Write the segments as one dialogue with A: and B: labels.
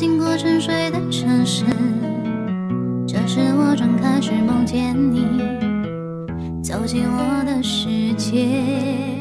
A: 经过沉睡的城市，这时我正开始梦见你走进我的世界。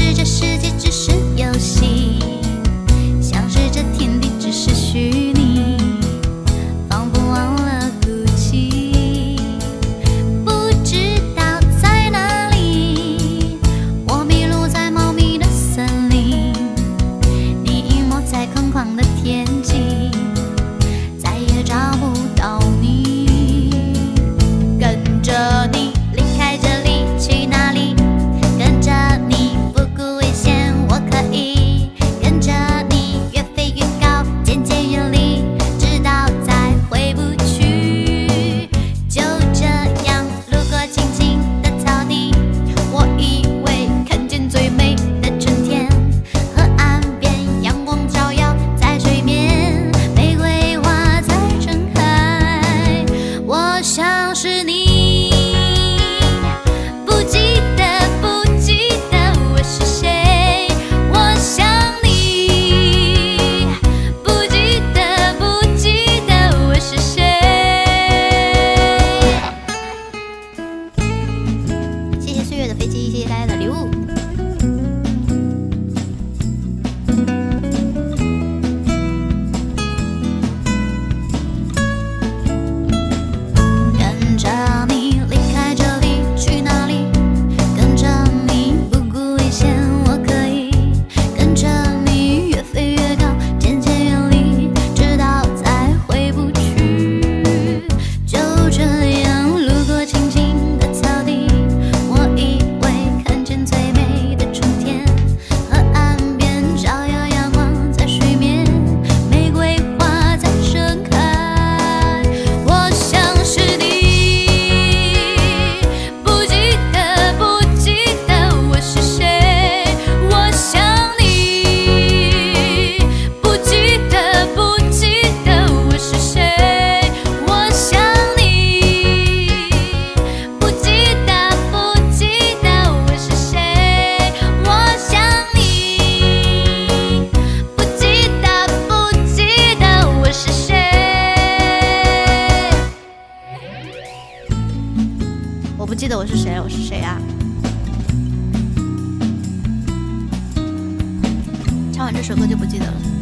A: 是这世界只是游戏。是你记得我是谁我是谁啊？唱完这首歌就不记得了。